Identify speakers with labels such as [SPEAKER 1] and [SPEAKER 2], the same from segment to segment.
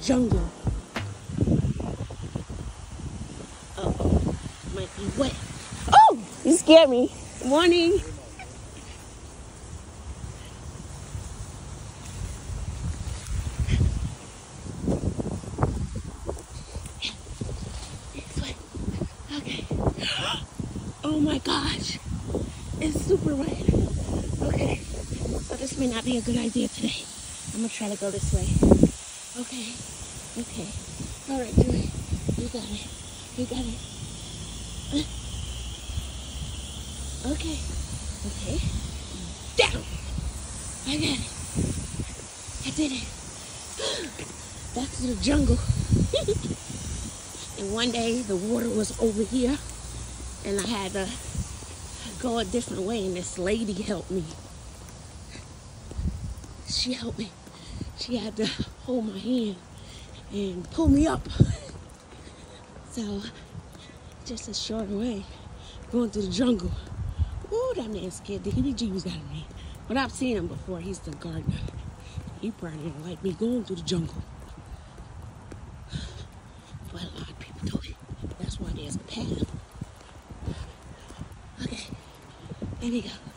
[SPEAKER 1] way through the jungle. Uh-oh, might be wet. Oh, you scared me. Morning. It's wet. Okay. Oh my gosh. It's super wet. Okay. So this may not be a good idea today. I'm gonna try to go this way. Okay. Okay. All right, Joy. You got it. You got it. Okay. Okay. Down. I got it. I did it. Back to the jungle. and one day the water was over here and I had to go a different way and this lady helped me. She helped me. She had to hold my hand and pull me up. So just a short way going through the jungle. Ooh, that man scared the heebie jeebies out of me. But I've seen him before. He's the gardener. He probably didn't like me going through the jungle. But a lot of people do it. That's why there's a path. Okay, here we go.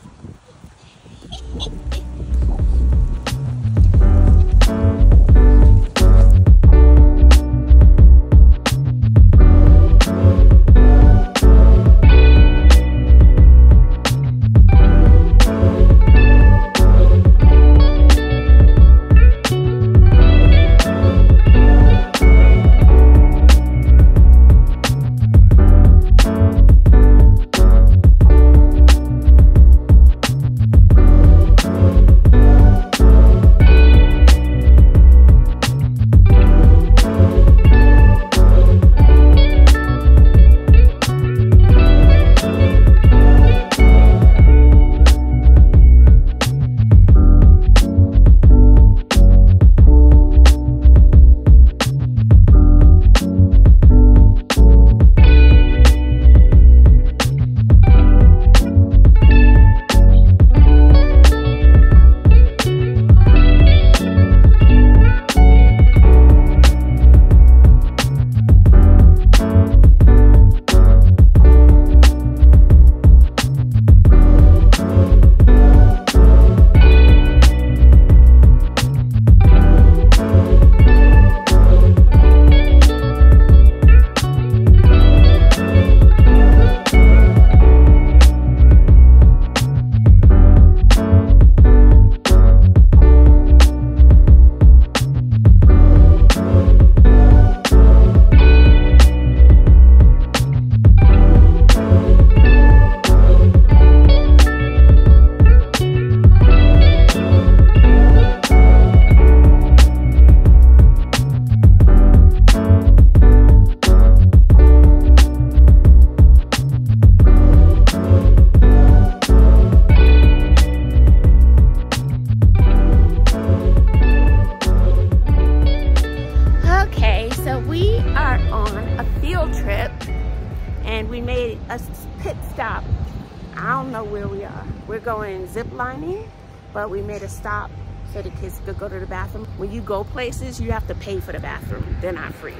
[SPEAKER 1] But we made a stop so the kids could go to the bathroom. When you go places, you have to pay for the bathroom. They're not free.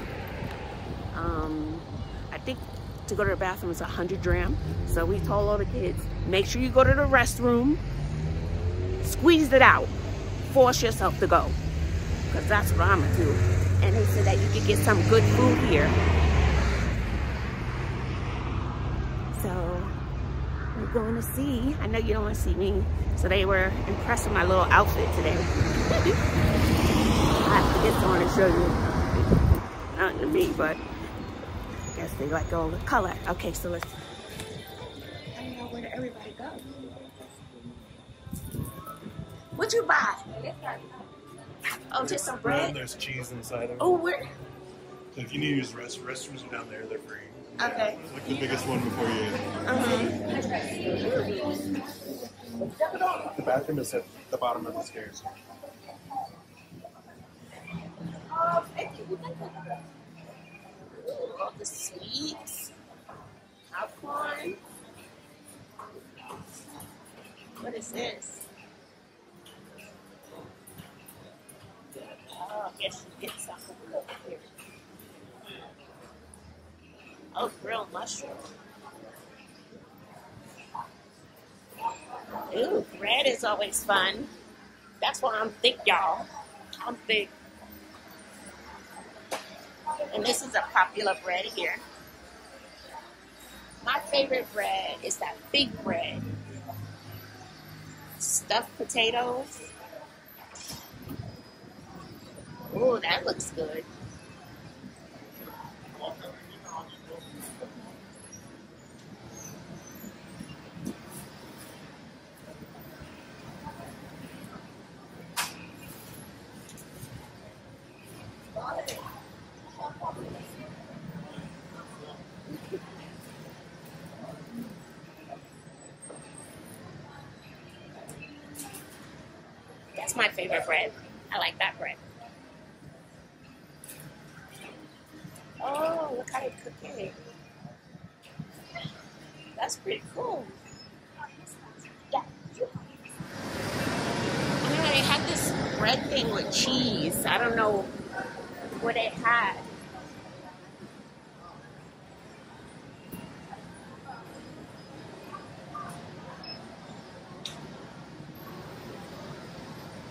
[SPEAKER 1] Um, I think to go to the bathroom is a 100 dram. So we told all the kids, make sure you go to the restroom, squeeze it out, force yourself to go because that's what I'm gonna do. And they said that you could get some good food here. So we're going to see. I know you don't want to see me. So they were impressed with my little outfit today. I have to get someone to show you. Not to me, but I guess they like all the color. Okay, so let's. I don't know where did everybody go. What'd you buy? Oh, just some
[SPEAKER 2] And
[SPEAKER 1] bread.
[SPEAKER 2] there's cheese inside of oh, it.
[SPEAKER 1] Oh, where?
[SPEAKER 2] So if you need to use rest, restrooms are down there, they're free.
[SPEAKER 1] Okay.
[SPEAKER 2] Like the biggest one before you.
[SPEAKER 1] Uh-huh.
[SPEAKER 2] The bathroom is at the bottom of the stairs.
[SPEAKER 1] Oh, thank you. Ooh, all the sweets, popcorn. What is this? Oh, I guess you Oh, grilled mushroom. Ooh, bread is always fun. That's why I'm thick, y'all. I'm thick. And this is a popular bread here. My favorite bread is that big bread. Stuffed potatoes. Ooh, that looks good. That's my favorite bread. I like that bread. Oh, look how they cook it. That's pretty cool. Yeah. Yeah, they had this bread thing with cheese. I don't know what it had.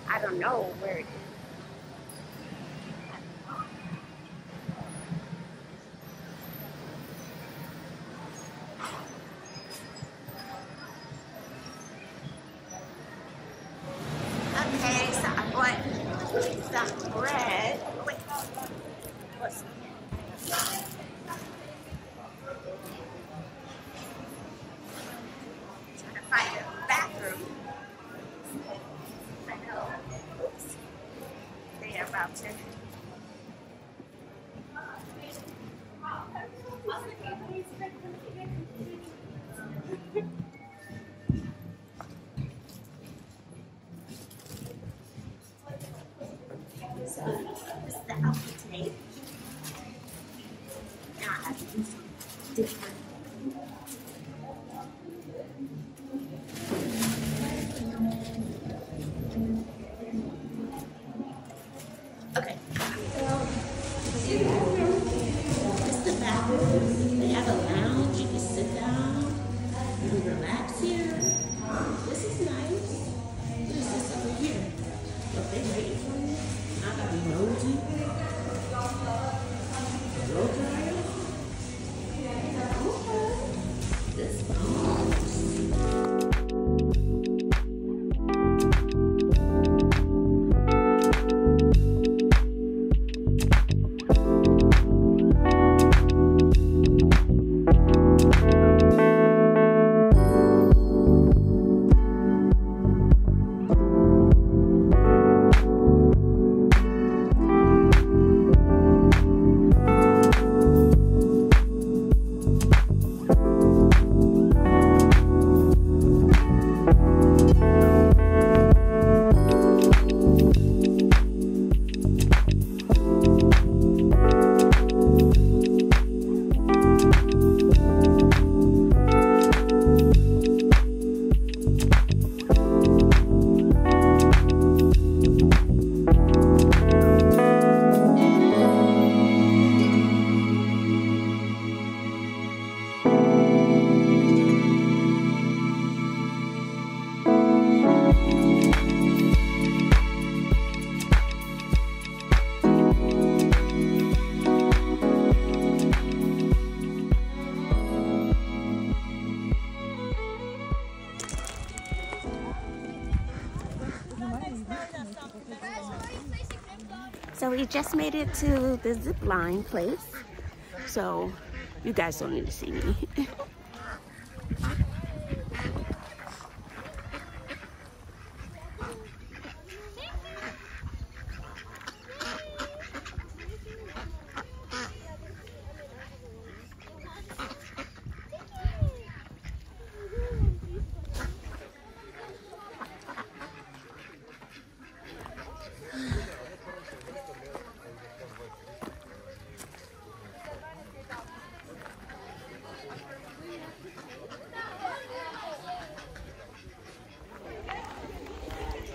[SPEAKER 1] I don't know where it is. Okay, so I bought some bread. We just made it to the zip line place. So you guys don't need to see me.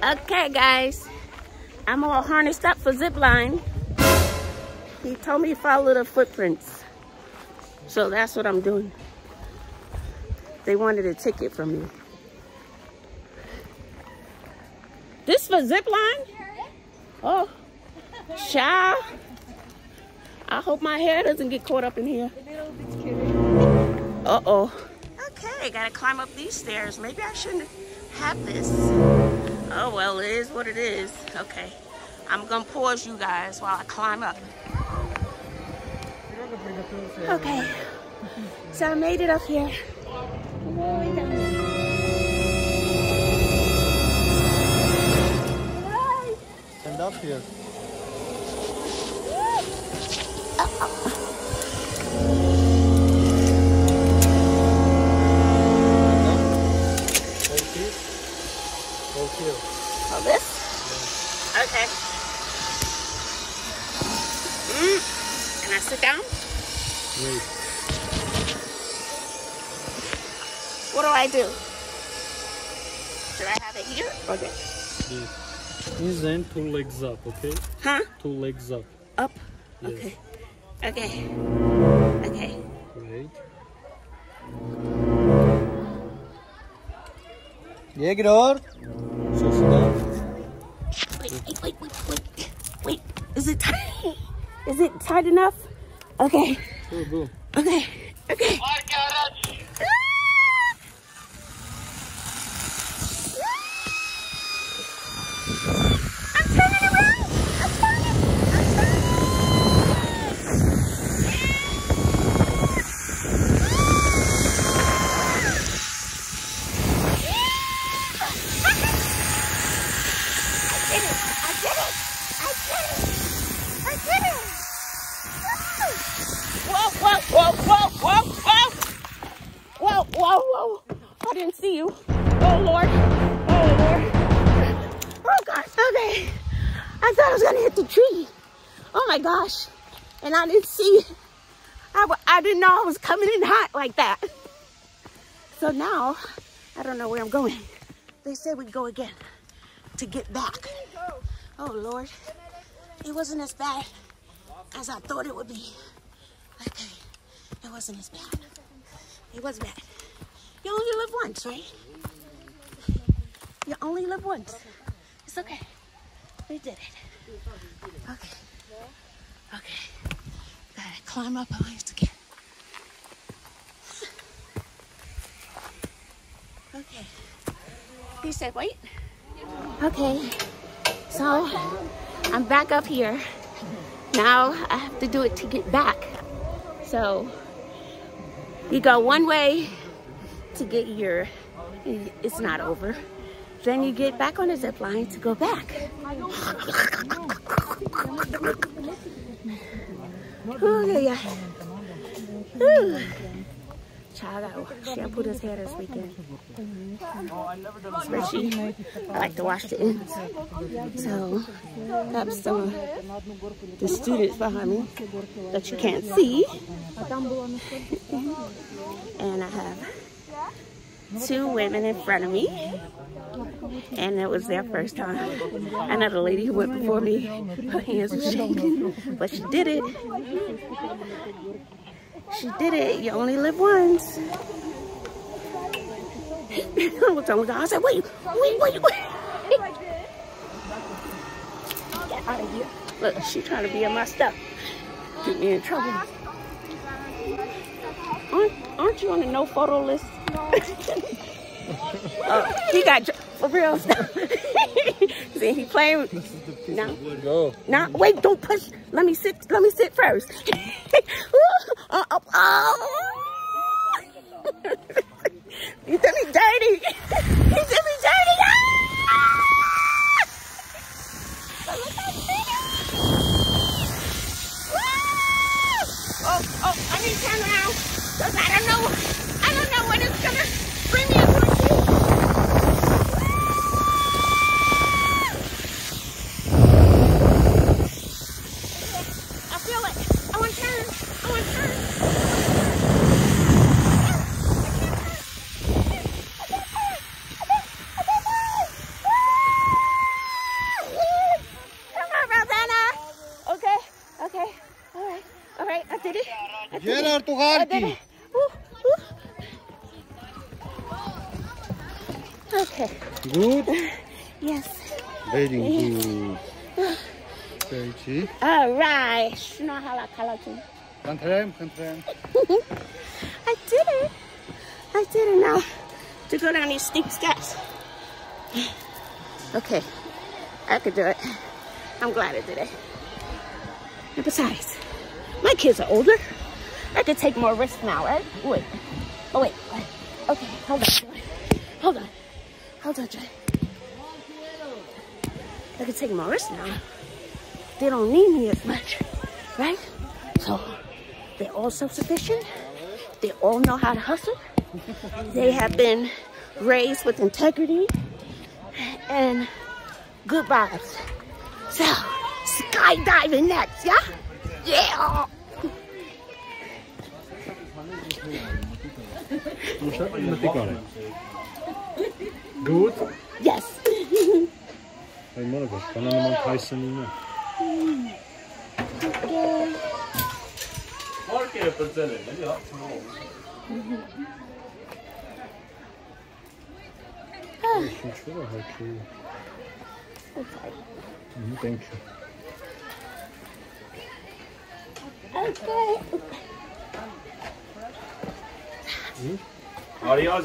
[SPEAKER 1] Okay, guys. I'm all harnessed up for zip line. He told me to follow the footprints. So that's what I'm doing. They wanted a ticket from me. This for zip line? Oh, child. I hope my hair doesn't get caught up in here. Uh-oh. Okay, gotta climb up these stairs. Maybe I shouldn't have this. Oh, well, it is what it is. Okay. I'm gonna pause you guys while I climb up. Okay. So I made it up here.
[SPEAKER 3] Stand up here. Hold
[SPEAKER 1] do I do? Should I have it here? Okay.
[SPEAKER 3] This. Knees and two legs up, okay?
[SPEAKER 1] Huh?
[SPEAKER 3] Two legs up.
[SPEAKER 1] Up?
[SPEAKER 3] Yes.
[SPEAKER 1] Okay. Okay. Okay.
[SPEAKER 3] Wait. Jegor! So sit down.
[SPEAKER 1] Wait, wait, wait, wait, wait. Wait. Is it tight? Is it tight enough? Okay.
[SPEAKER 3] Go, go.
[SPEAKER 1] Okay. Okay. I'm turning around. I'm turning. I'm turning. I did it. I did it. I did it. I did it. Whoa, whoa, whoa, whoa, whoa, whoa. Whoa, whoa, whoa. I didn't see you. Oh, Lord. Oh, Lord. Oh, gosh. Okay. I thought I was to hit the tree. Oh, my gosh. And I didn't see. I, I didn't know I was coming in hot like that. So now, I don't know where I'm going. They said we'd go again to get back. Oh, Lord. It wasn't as bad as I thought it would be. Okay. It wasn't as bad. It was bad. You only live once, right? You only live once. It's okay. We did it. Okay. Okay. Gotta climb up once again. Okay. He said, wait. Okay. So I'm back up here. Now I have to do it to get back. So you go one way to get your, it's not over. Then you get back on the zip line to go back. Ooh, yeah, yeah. Ooh. Child, I gotta shampoo hair this weekend. Especially, I like to wash the ends. So, got some of the students behind me that you can't see. and I have two women in front of me. And it was their first time. Another lady who went before me, her hands were shaking, but she did it. She did it. You only live once. I looked guy. I said, wait, wait, wait, wait. Get out of here. Look, she trying to be in my stuff. Get me in trouble. Aren't, aren't you on the no photo list? Uh, he got, for real. See, he playing with, no.
[SPEAKER 3] Go.
[SPEAKER 1] Now, wait, don't push. Let me sit. Let me sit first. uh, uh, oh. you did me dirty. you did me dirty. Ah! But look how pretty. Woo! Oh, oh, let me turn around. Cause I don't know it's gonna bring me a ah! Okay, okay, all right, all right, I did it. I did Get it. out
[SPEAKER 4] the
[SPEAKER 1] water.
[SPEAKER 4] good?
[SPEAKER 1] yes.
[SPEAKER 4] Very good. Very cheap.
[SPEAKER 1] All right. Now
[SPEAKER 4] how I color too. Confirm, confirm.
[SPEAKER 1] I did it. I did it now. To go down these steep steps. Okay. I could do it. I'm glad I did it. And besides, my kids are older. I could take more risks now, right? Wait. Oh, wait. Okay, hold on. On, Joy. I could take my risks now. They don't need me as much, right? So, they're all self-sufficient. They all know how to hustle. They have been raised with integrity and good vibes. So, skydiving next, yeah? Yeah!
[SPEAKER 3] Good.
[SPEAKER 1] Yes!
[SPEAKER 3] Hey Monika, kann er nochmal heißen in mir? Mm-hmm,
[SPEAKER 1] okay.
[SPEAKER 3] Morgen erzählen,
[SPEAKER 1] Okay. Hm?
[SPEAKER 2] Adios.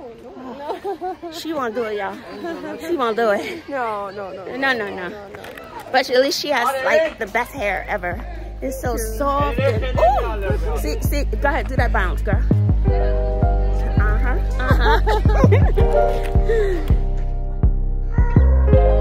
[SPEAKER 1] she won't do it, y'all. She won't do it.
[SPEAKER 5] No, no, no.
[SPEAKER 1] No, no, no. But she, at least she has like the best hair ever. It's so soft and oh, see, see. Go ahead, do that bounce, girl. Uh huh. Uh huh.